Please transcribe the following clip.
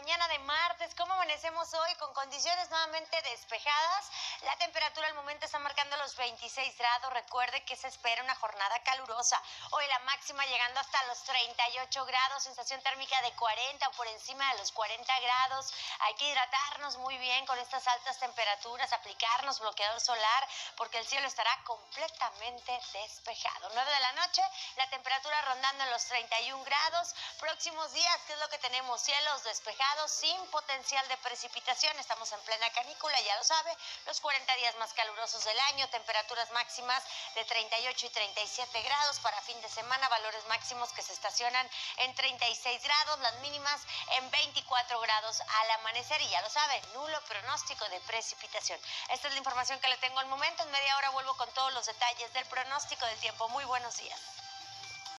mañana de martes. ¿Cómo amanecemos hoy? Con condiciones nuevamente despejadas. La temperatura al momento está los 26 grados. Recuerde que se espera una jornada calurosa. Hoy la máxima llegando hasta los 38 grados, sensación térmica de 40 o por encima de los 40 grados. Hay que hidratarnos muy bien con estas altas temperaturas, aplicarnos bloqueador solar, porque el cielo estará completamente despejado. 9 de la noche, la temperatura rondando en los 31 grados. Próximos días, ¿qué es lo que tenemos? Cielos despejados sin potencial de precipitación. Estamos en plena canícula, ya lo sabe. Los 40 días más calurosos del año, temperaturas máximas de 38 y 37 grados. Para fin de semana, valores máximos que se estacionan en 36 grados, las mínimas en 24 grados al amanecer. Y ya lo sabe, nulo pronóstico de precipitación. Esta es la información que le tengo al momento. En media hora vuelvo con todos los detalles del pronóstico del tiempo. Muy buenos días.